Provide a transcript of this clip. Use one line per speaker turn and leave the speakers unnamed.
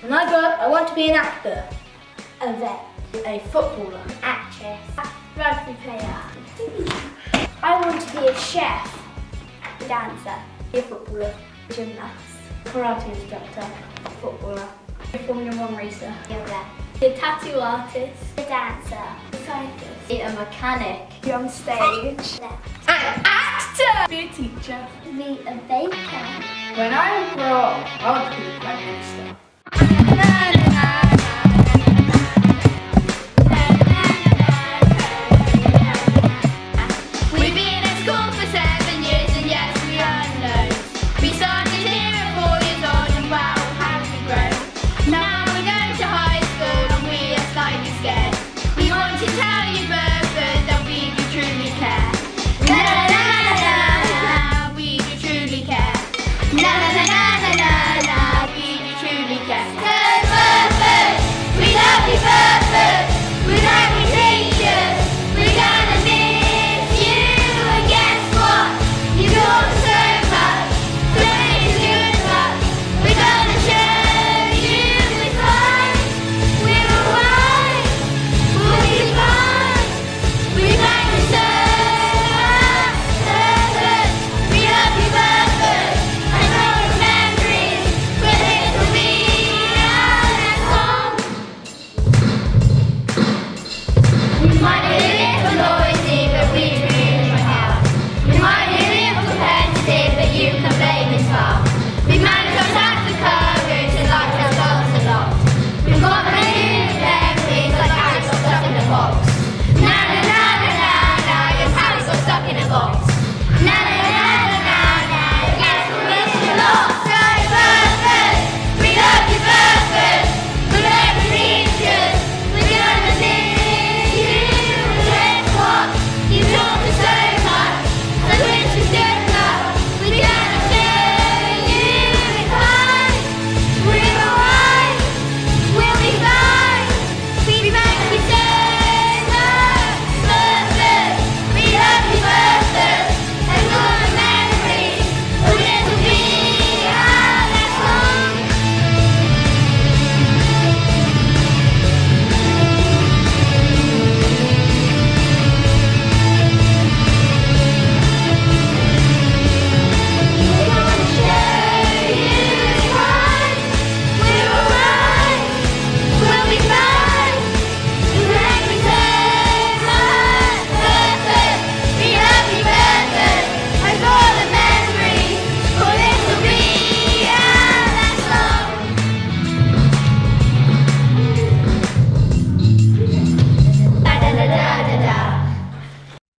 When I grow up, I want to be an actor,
A vet.
a footballer,
Actress. Rugby player. I want to be a chef. A dancer.
a footballer, A
Gymnast.
karate instructor, A footballer, a Formula One racer,
Yoga.
a tattoo artist,
A dancer. A scientist.
a mechanic,
Be on stage.
an actor, be a teacher.
Be a baker.
When I grow up, I want.